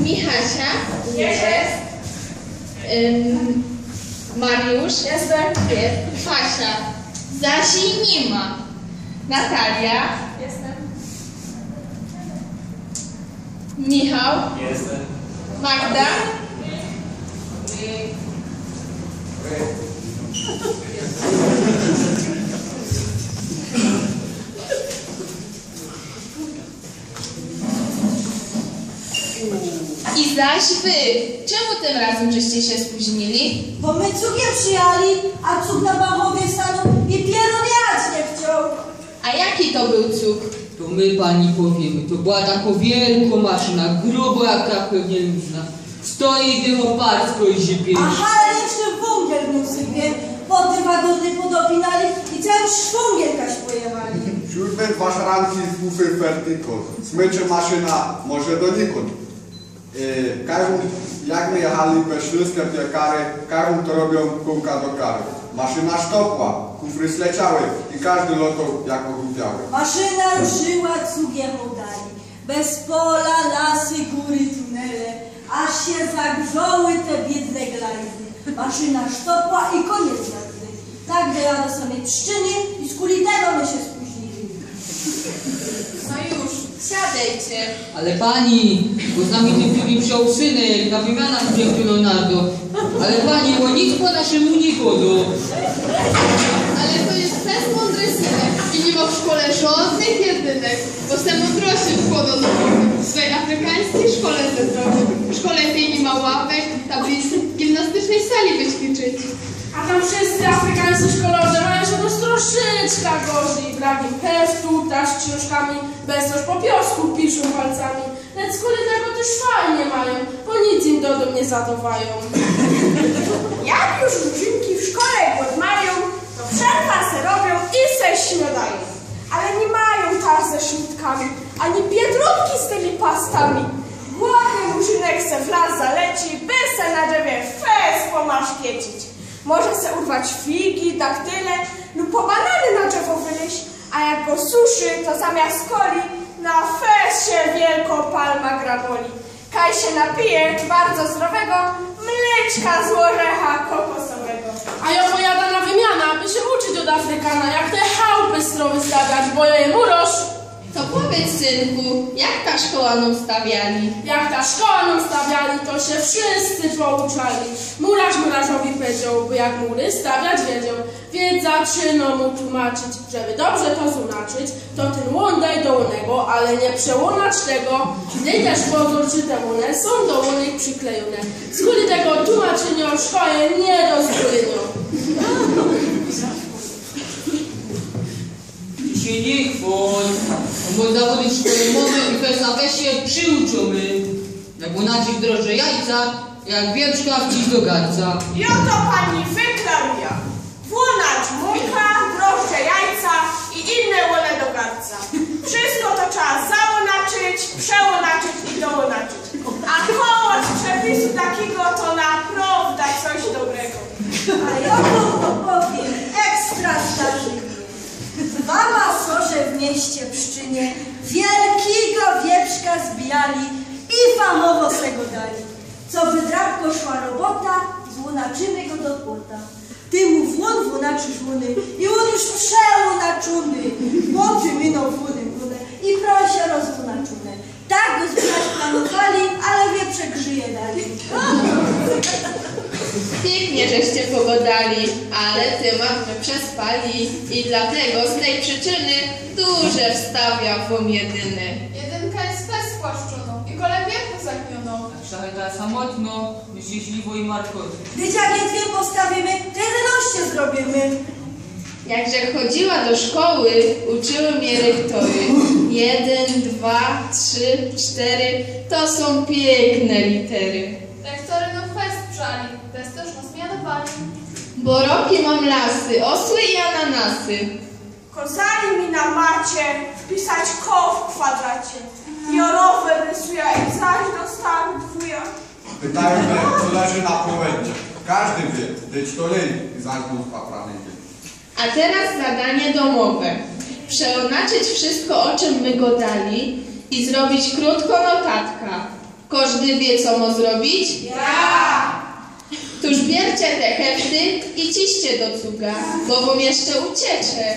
Michasia. Jest. Mariusz. Jest. Fasia. Zasi nie ma. Natalia. Jestem. Michał. Jestem. Magda. Jestem. i zaś wy. Czemu tym razem żeście się spóźnili? Bo my cukier przyjali, a cuk na bachowie stanął i pierun jać nie chciał. A jaki to był cuk? To my pani powiemy, to była taka wielka maszyna, grubo jak pewnie luźna. Stoi dychoparsko i pięści. Aha, ale jeszcze wągiel mu sypie. Wody wagony podopinali i cały szwągiel kaś pojechali. Siódmy dwa szranki z bufy fertiko. Smyczy maszyna, może donikąd. Yy, Karą, jak jechali bez śluskie piekary, karą to robią kółka do kary. Maszyna sztopła, kufry sleciały i każdy lotał jak ogłupiały. Maszyna ruszyła, jechał dalej. Bez pola, lasy, góry, tunele. Aż się zagrzały te biedne glajdy. Maszyna sztopła i koniec jazdy. Tak dojadę sobie trzczyny i z kulitego my się siadajcie. Ale pani, bo z nami tym drugim wziął synek na wymianach w piękny Leonardo. Ale pani, bo nic po naszemu nie chodzą. Ale to jest bez mądry synek i nie ma w szkole żadnych jedynek, bo se mądrości wchodzą do. W swojej afrykańskiej szkole zetrowej. W szkole tej nie ma ławek, tablicy, gimnastycznej sali wyćwiczyć. A tam wszyscy afrykańscy szkolorze mają się po prostu troszeczkę gorzej. Brak im heftu, taż książkami, bez coś po piosku piszą palcami. Lecz kolei tego też fajnie mają, bo nic im do domu nie zadowają. Jak już murzynki w szkole głód mają, to przerwa se robią i se śniadają. Ale nie mają tak ze śniadkami, ani biedronki z tymi pastami. Głodny murzynek se w las zaleci, by se na drzewie fez pomaszkiecić. Może se urwać figi, daktyle lub po banany na drzewo wyleźć, a jak go suszy, to zamiast coli na fez się wielko palma graboli. Kaj się napije bardzo zdrowego mleczka z orzecha kokosowego. A ja pojada na wymiana, by się uczyć od Afrykana, jak te chałupy strowy stawiać, bo ja je muroż. To powiedz, synku, jak ta szkoła nam stawiali? Jak ta szkoła nam stawiali, to się wszyscy pouczali. Powiedział, by jak mury stawiać wiedział. Więc zaczyno mu tłumaczyć, żeby dobrze to zunaczyć, to ten łon daj do łonego, ale nie przełonać tego, gdy też pozór czy te łone są do łonek przyklejone. Kuli tego tłumaczenia szkoły nie rozbójnią. Ty się nie chwoń, bo zawody w szkole mowy i pesa weź się przyuczymy. Jak unaczyć drożdże jajca, jak wieprzka wciś do garca. I oto pani wyklaruje. Włonacz mąka, drożdże jajca i inne łone do garca. Wszystko to trzeba załonaczyć, przełonaczyć i dołonaczyć. A koło z przepisu takiego to naprawdę coś dobrego. A ja wam opowiem ekstra. Dwa masorze w mieście Pszczynie wielkiego wieprzka zbijali i famowo se go dali. Co wydrabko szła robota, złonaczymy go do płota. Ty mu włon włonaczy żłony i on już przełonaczony. Boty minął włony włonę i prosia rozłonaczone. Tak go zbierać planowali, ale wieprzek żyje dalej. Pięknie żeście pogodali, ale temat my przespali i dlatego z tej przyczyny duże wstawia wam jedyny. Jedynka jest fez spłaszczoną i kole wieku zagnioną. Szacheta samotno, szczęśliwo i markotnie. Gdy dwie postawimy, to jedenaście zrobimy. Jakże chodziła do szkoły, uczyły mnie rektory. Jeden, dwa, trzy, cztery, to są piękne litery. Rektory no fest przali, też też nas mianowali. Bo roki mam lasy, osły i ananasy. Kozali mi na macie wpisać ko w kwadracie. Jorowe rysuje i zaś dostałem dwuja. Pytają mnie, co leży na połędzie. Każdy wie, dyć to leni i zamknął w papranej. A teraz zadanie domowe. Przeonaczyć wszystko, o czym my go dali i zrobić krótko notatka. Każdy wie, co ma zrobić? Ja! Tuż bierzcie te hefty i ciście do cuga, bo wam jeszcze uciecze.